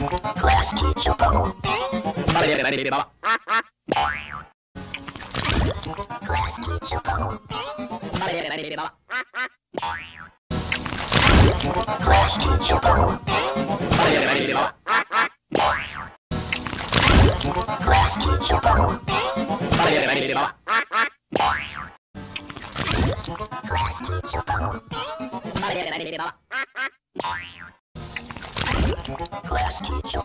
Class teacher bubble. Class teacher.